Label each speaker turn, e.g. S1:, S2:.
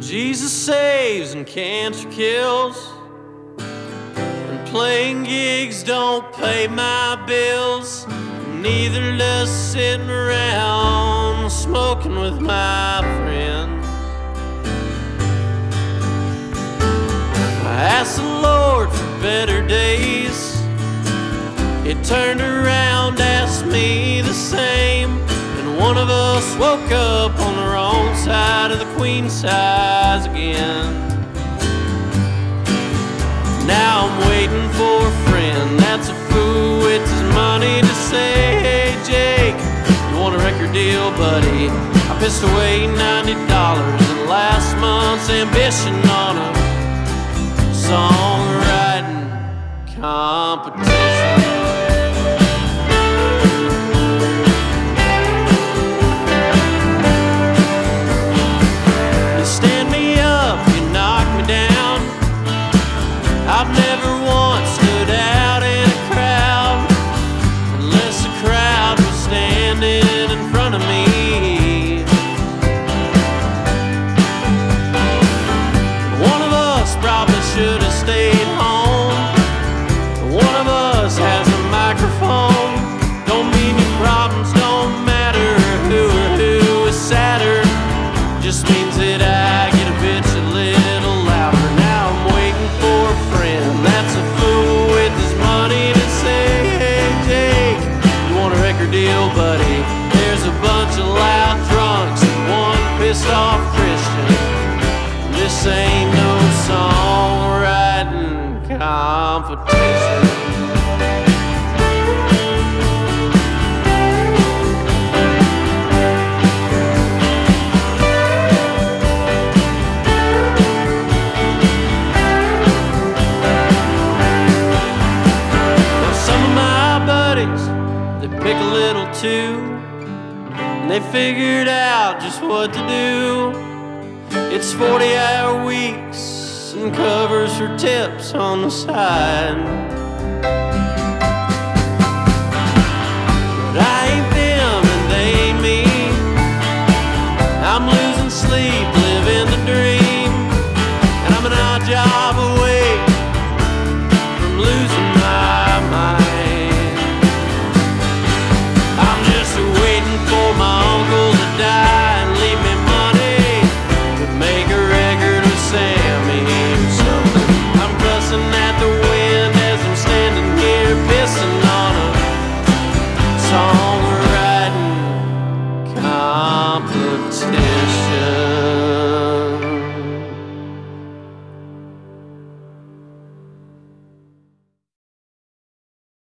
S1: Jesus saves and cancer kills. And playing gigs don't pay my bills. Neither does sitting around smoking with my friends. I asked the Lord for better days. It turned around, asked me the same. And one of us woke up on the wrong side the queen size again. Now I'm waiting for a friend that's a fool with his money to say, Hey Jake, you want a record deal, buddy? I pissed away $90 in last month's ambition on a songwriting competition. I've never once stood out in a crowd unless the crowd was standing in front of me. Deal, buddy? There's a bunch of loud drunks and one pissed off Christian. They pick a little too, and they figured out just what to do. It's 40 hour weeks and covers for tips on the side. But I ain't them and they ain't me. I'm losing sleep, living the dream, and I'm an odd job away.